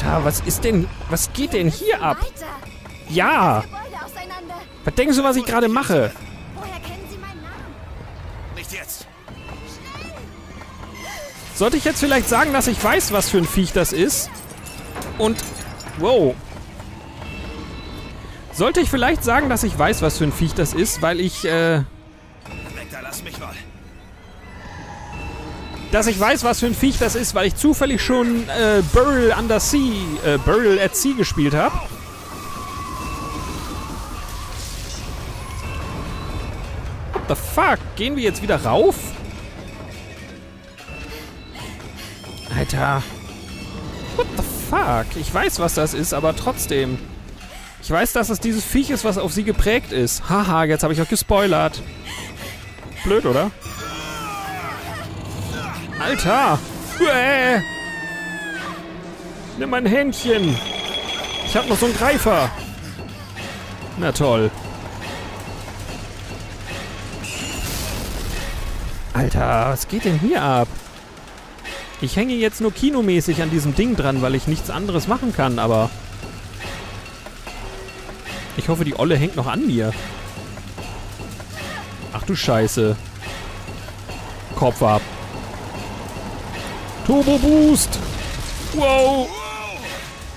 Alter, was ist denn... Was geht denn hier ab? Ja! Was denken Sie, was ich gerade mache? Woher kennen Sie meinen Namen? Nicht jetzt. Sollte ich jetzt vielleicht sagen, dass ich weiß, was für ein Viech das ist? Und... Wow. Sollte ich vielleicht sagen, dass ich weiß, was für ein Viech das ist, weil ich, äh... Weg da, lass mich mal. Dass ich weiß, was für ein Viech das ist, weil ich zufällig schon, äh, Burial Under Sea, äh, Burial at Sea gespielt habe. What the fuck? Gehen wir jetzt wieder rauf? Alter. What the fuck? Ich weiß, was das ist, aber trotzdem. Ich weiß, dass es dieses Viech ist, was auf sie geprägt ist. Haha, jetzt habe ich auch gespoilert. Blöd, oder? Alter! Uäh. Nimm mein Händchen! Ich hab noch so einen Greifer! Na toll. Alter, was geht denn hier ab? Ich hänge jetzt nur kinomäßig an diesem Ding dran, weil ich nichts anderes machen kann, aber... Ich hoffe, die Olle hängt noch an mir. Ach du Scheiße. Kopf ab. Turbo Boost! Wow!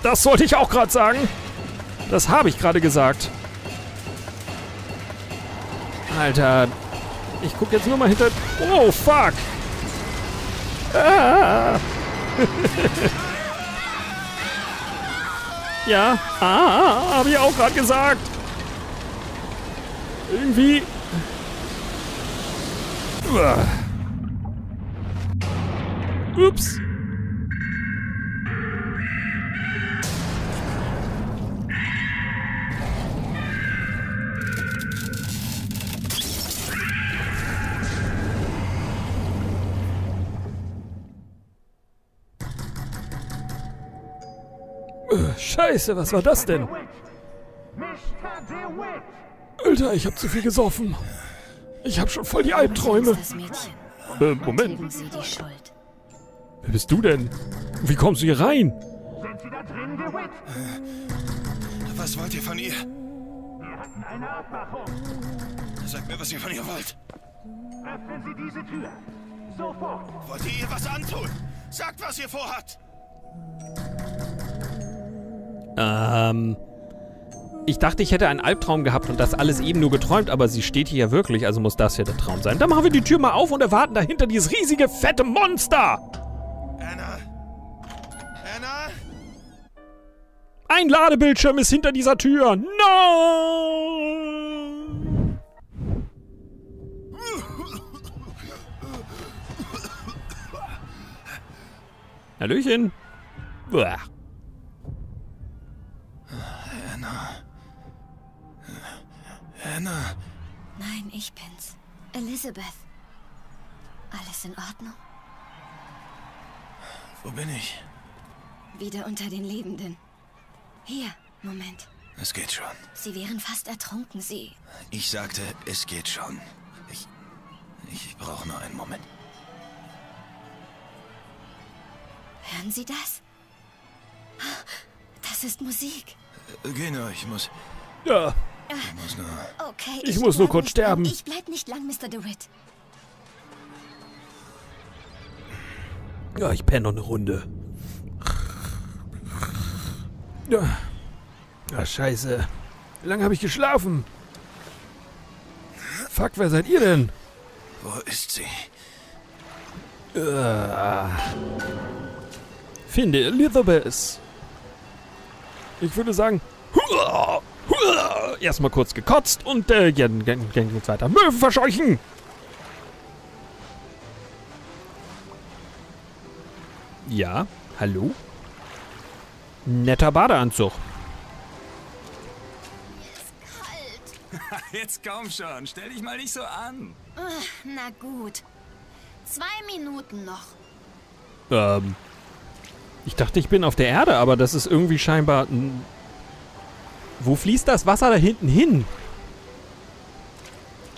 Das sollte ich auch gerade sagen. Das habe ich gerade gesagt. Alter. Ich gucke jetzt nur mal hinter... Oh, fuck! Ah. ja, ah, habe ich auch gerade gesagt. Irgendwie... Uah. Ups. Äh, Scheiße, was war das denn? Alter, ich hab zu viel gesoffen. Ich hab schon voll die Albträume. Äh, Moment. Wer bist du denn? Wie kommst du hier rein? Sind Sie da drin, DeWitt? Was wollt ihr von ihr? Wir hatten eine Abmachung. Sagt mir, was ihr von ihr wollt. Öffnen Sie diese Tür. Sofort. Wollt ihr ihr was antun? Sagt, was ihr vorhabt. Ähm. Ich dachte, ich hätte einen Albtraum gehabt und das alles eben nur geträumt, aber sie steht hier ja wirklich, also muss das ja der Traum sein. Dann machen wir die Tür mal auf und erwarten dahinter dieses riesige, fette Monster! Ein Ladebildschirm ist hinter dieser Tür! No! Hallöchen! Uah. Anna? Nein, ich bin's. Elizabeth. Alles in Ordnung? Wo bin ich? Wieder unter den Lebenden. Hier, Moment. Es geht schon. Sie wären fast ertrunken, Sie. Ich sagte, es geht schon. Ich. Ich brauche nur einen Moment. Hören Sie das? Das ist Musik. Geh nur, ich muss. Ja, Ich muss nur. Okay. Ich muss nur bleib kurz nicht lang. sterben. Ich bleib nicht lang, Mr. DeWitt. ja, ich penne noch eine Runde. Ja. Ah, scheiße. Wie lange habe ich geschlafen? Fuck, wer seid ihr denn? Wo ist sie? Äh. Finde Elizabeth. Ich würde sagen, huah, huah, erstmal kurz gekotzt und äh, dann geht's weiter. Möwen verscheuchen! Ja, hallo? Netter Badeanzug. Jetzt komm schon, stell dich mal nicht so an. Na gut. Zwei Minuten noch. Ähm. Ich dachte, ich bin auf der Erde, aber das ist irgendwie scheinbar. Wo fließt das Wasser da hinten hin?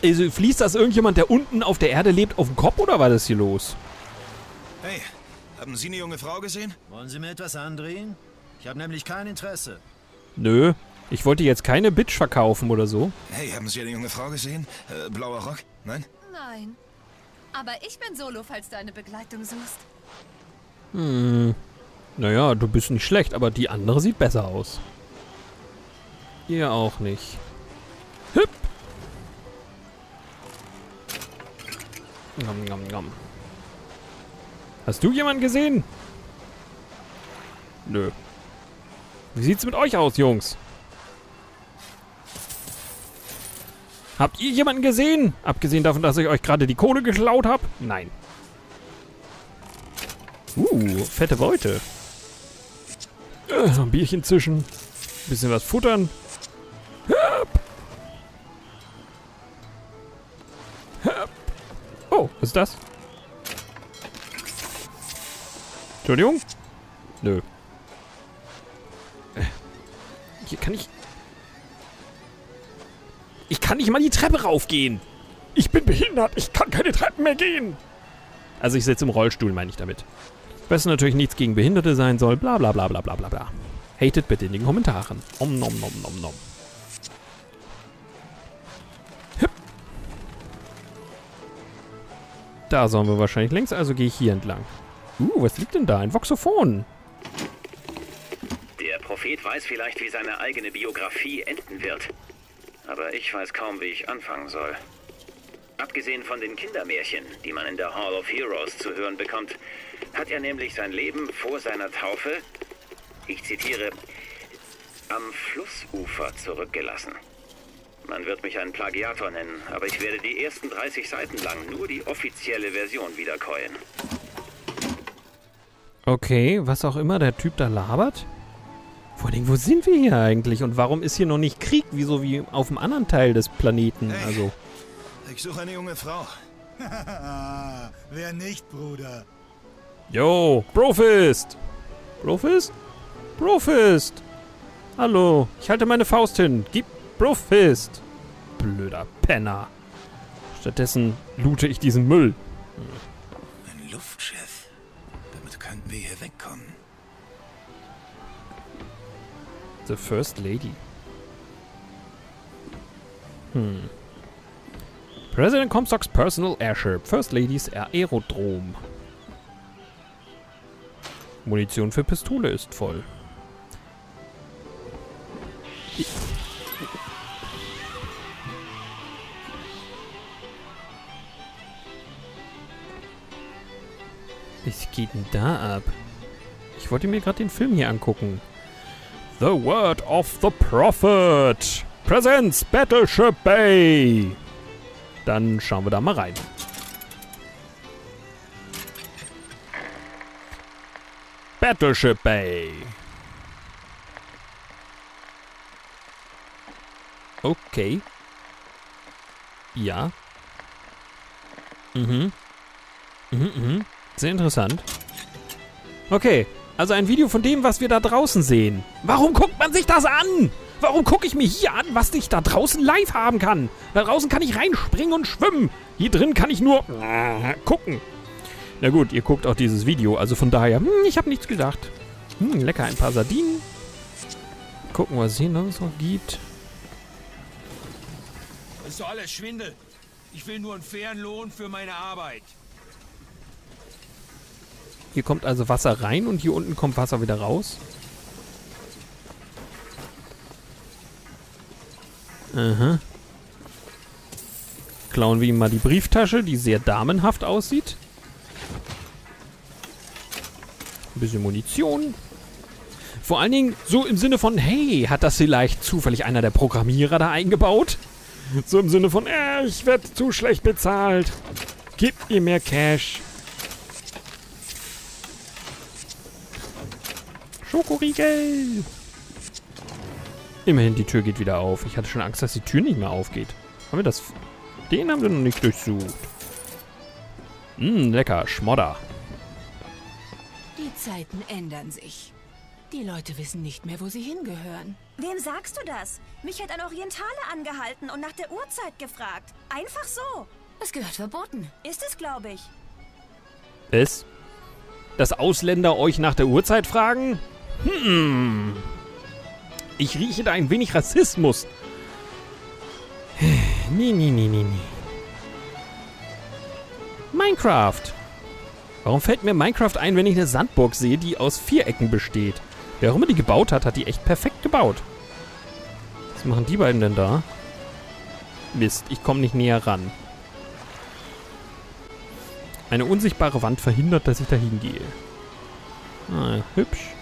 Also, fließt das irgendjemand, der unten auf der Erde lebt, auf dem Kopf oder war das hier los? Hey, haben Sie eine junge Frau gesehen? Wollen Sie mir etwas andrehen? Ich habe nämlich kein Interesse. Nö. Ich wollte jetzt keine Bitch verkaufen oder so. Hey, haben Sie eine junge Frau gesehen? Äh, blauer Rock? Nein? Nein. Aber ich bin solo, falls du eine Begleitung suchst. Hm. Naja, du bist nicht schlecht, aber die andere sieht besser aus. Ihr auch nicht. Hüpp! Nom, nom, nom. Hast du jemanden gesehen? Nö. Wie sieht's mit euch aus, Jungs? Habt ihr jemanden gesehen? Abgesehen davon, dass ich euch gerade die Kohle geklaut habe? Nein. Uh, fette Beute. Äh, ein Bierchen zischen. Bisschen was futtern. Hup. Hup. Oh, was ist das? Entschuldigung? Nö. Kann ich... Ich kann nicht mal die Treppe raufgehen. Ich bin behindert. Ich kann keine Treppen mehr gehen. Also ich sitze im Rollstuhl, meine ich damit. Was natürlich nichts gegen Behinderte sein soll, bla bla bla bla bla bla bla. Hatet bitte in den Kommentaren. Om nom nom nom nom. Da sollen wir wahrscheinlich längs, also gehe ich hier entlang. Uh, was liegt denn da? Ein Voxophon. Prophet weiß vielleicht, wie seine eigene Biografie enden wird. Aber ich weiß kaum, wie ich anfangen soll. Abgesehen von den Kindermärchen, die man in der Hall of Heroes zu hören bekommt, hat er nämlich sein Leben vor seiner Taufe, ich zitiere, am Flussufer zurückgelassen. Man wird mich einen Plagiator nennen, aber ich werde die ersten 30 Seiten lang nur die offizielle Version wiederkäuen. Okay, was auch immer der Typ da labert. Vor allem, wo sind wir hier eigentlich? Und warum ist hier noch nicht Krieg, wie so wie auf dem anderen Teil des Planeten? Hey. Also, Ich suche eine junge Frau. Wer nicht, Bruder? yo, Brofist! Brofist? Brofist! Hallo, ich halte meine Faust hin. Gib Brofist! Blöder Penner. Stattdessen loote ich diesen Müll. Ein The First Lady. Hm. President Comstocks Personal Airship. First Ladies Aerodrom. Munition für Pistole ist voll. Was geht denn da ab? Ich wollte mir gerade den Film hier angucken. The Word of the Prophet. Presents Battleship Bay. Dann schauen wir da mal rein. Battleship Bay. Okay. Ja. Mhm. Mhm, mhm. Sehr interessant. Okay, also ein Video von dem, was wir da draußen sehen. Warum guckt man sich das an? Warum gucke ich mir hier an, was ich da draußen live haben kann? Da draußen kann ich reinspringen und schwimmen. Hier drin kann ich nur äh, gucken. Na gut, ihr guckt auch dieses Video, also von daher, hm, ich habe nichts gedacht. Hm, lecker, ein paar Sardinen. Gucken, was es hier noch so gibt. Das ist doch alles Schwindel. Ich will nur einen fairen Lohn für meine Arbeit. Hier kommt also Wasser rein und hier unten kommt Wasser wieder raus. Aha. Klauen wir ihm mal die Brieftasche, die sehr damenhaft aussieht. Ein bisschen Munition. Vor allen Dingen so im Sinne von, hey, hat das vielleicht zufällig einer der Programmierer da eingebaut? So im Sinne von, äh, ich werde zu schlecht bezahlt. Gib mir mehr Cash. Schokoriegel. Immerhin, die Tür geht wieder auf. Ich hatte schon Angst, dass die Tür nicht mehr aufgeht. Haben wir das... Den haben wir noch nicht durchsucht. Mh, lecker. Schmodder. Die Zeiten ändern sich. Die Leute wissen nicht mehr, wo sie hingehören. Wem sagst du das? Mich hat ein Orientaler angehalten und nach der Uhrzeit gefragt. Einfach so. Es gehört verboten. Ist es, glaube ich. Es? Dass Ausländer euch nach der Uhrzeit fragen? Hm. Ich rieche da ein wenig Rassismus. Nee, nee, nee, nee, nee. Minecraft. Warum fällt mir Minecraft ein, wenn ich eine Sandburg sehe, die aus Vierecken besteht? Wer auch immer die gebaut hat, hat die echt perfekt gebaut. Was machen die beiden denn da? Mist, ich komme nicht näher ran. Eine unsichtbare Wand verhindert, dass ich da hingehe. Ah, hübsch.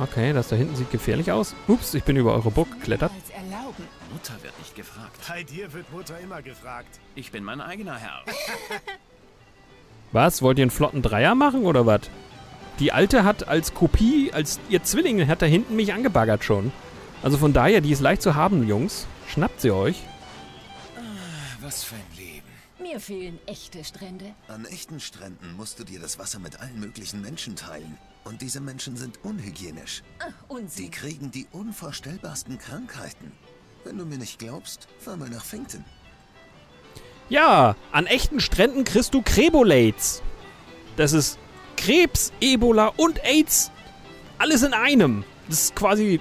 Okay, das da hinten sieht gefährlich aus. Ups, ich bin über eure Burg geklettert. Mutter wird nicht gefragt. Bei dir wird Mutter immer gefragt. Ich bin mein eigener Herr. Was? Wollt ihr einen flotten Dreier machen oder was? Die alte hat als Kopie, als ihr Zwilling, hat da hinten mich angebaggert schon. Also von daher, die ist leicht zu haben, Jungs. Schnappt sie euch. Was für ein Leben. Mir fehlen echte Strände. An echten Stränden musst du dir das Wasser mit allen möglichen Menschen teilen. Und diese Menschen sind unhygienisch. Die Unsinn. kriegen die unvorstellbarsten Krankheiten. Wenn du mir nicht glaubst, fahr mal nach Finkton. Ja, an echten Stränden kriegst du Krebolates. Das ist Krebs, Ebola und AIDS. Alles in einem. Das ist quasi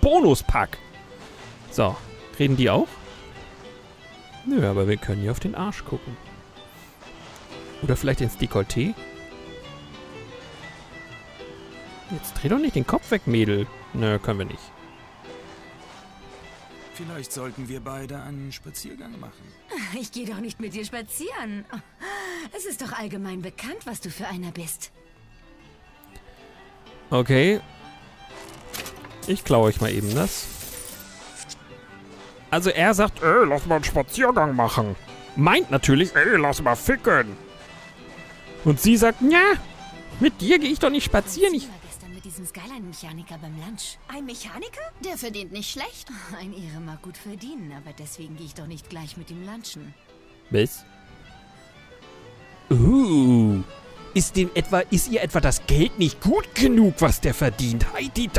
Bonuspack. So, reden die auch? Nö, aber wir können hier auf den Arsch gucken. Oder vielleicht ins Dekolleté? Jetzt dreh doch nicht den Kopf weg, Mädel. Nö, können wir nicht. Vielleicht sollten wir beide einen Spaziergang machen. Ich gehe doch nicht mit dir spazieren. Es ist doch allgemein bekannt, was du für einer bist. Okay. Ich klaue euch mal eben das. Also er sagt, ey, lass mal einen Spaziergang machen. Meint natürlich, ey, lass mal ficken. Und sie sagt, ja, mit dir gehe ich doch nicht spazieren. Ich mit diesem Skyline-Mechaniker beim Lunch. Ein Mechaniker? Der verdient nicht schlecht. Ein Ehre mag gut verdienen, aber deswegen gehe ich doch nicht gleich mit ihm lunchen. Was? Uh. Ist dem etwa, ist ihr etwa das Geld nicht gut genug, was der verdient? Heidi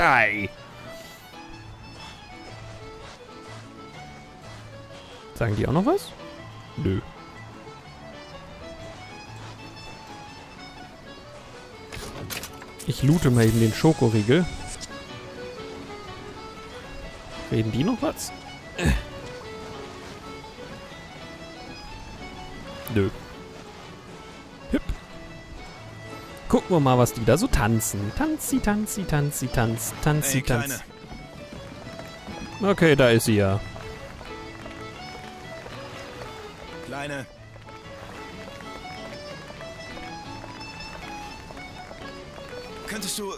Sagen die auch noch was? Nö. Ich loote mal eben den Schokoriegel. Reden die noch was? Äh. Nö. Hüpp. Gucken wir mal, was die da so tanzen. Tanzi, tanzi, tanzi, tanz, tanzi, tanz. Okay, da ist sie ja. Kleine. Könntest du...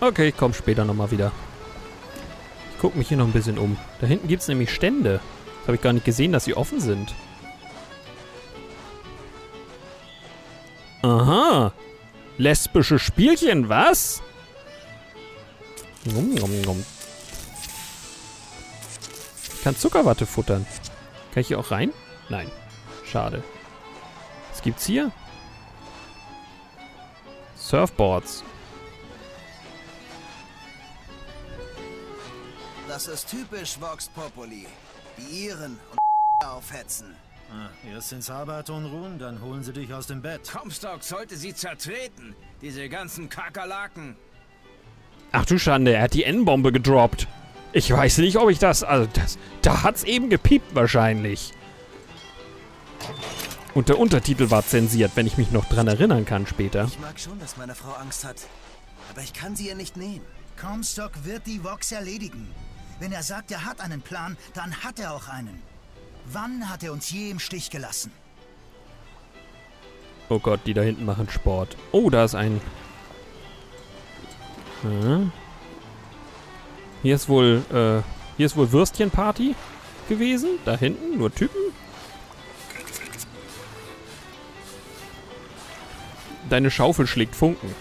Okay, ich komm später nochmal wieder. Ich guck mich hier noch ein bisschen um. Da hinten gibt's nämlich Stände. Das habe ich gar nicht gesehen, dass sie offen sind. Aha. Lesbische Spielchen, was? Nom, nom, nom. Ich kann Zuckerwatte futtern. Kann ich hier auch rein? Nein. Schade. Was gibt's hier? Surfboards. Das ist typisch Vox Populi. Die Iren und aufhetzen. Ah, erst sind Sabbat und ruhen, dann holen sie dich aus dem Bett. Comstock sollte sie zertreten. Diese ganzen Kakerlaken. Ach du Schande, er hat die N-Bombe gedroppt. Ich weiß nicht, ob ich das... Also, das... Da hat's eben gepiept wahrscheinlich. Und der Untertitel war zensiert, wenn ich mich noch dran erinnern kann später. Ich mag schon, dass meine Frau Angst hat. Aber ich kann sie ihr nicht nehmen. Comstock wird die Vox erledigen. Wenn er sagt, er hat einen Plan, dann hat er auch einen. Wann hat er uns je im Stich gelassen? Oh Gott, die da hinten machen Sport. Oh, da ist ein... Hm. Hier ist wohl, äh, hier ist wohl Würstchenparty gewesen. Da hinten, nur Typen. Deine Schaufel schlägt Funken.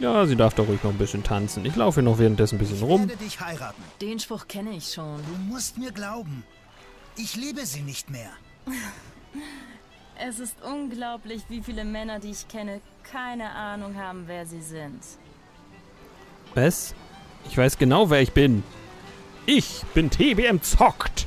Ja, sie darf doch ruhig noch ein bisschen tanzen. Ich laufe hier noch währenddessen ein bisschen Ich rum. werde dich heiraten. Den Spruch kenne ich schon. Du musst mir glauben. Ich liebe sie nicht mehr. Es ist unglaublich, wie viele Männer, die ich kenne, keine Ahnung haben, wer sie sind. Was? Ich weiß genau, wer ich bin. Ich bin TBM Zockt.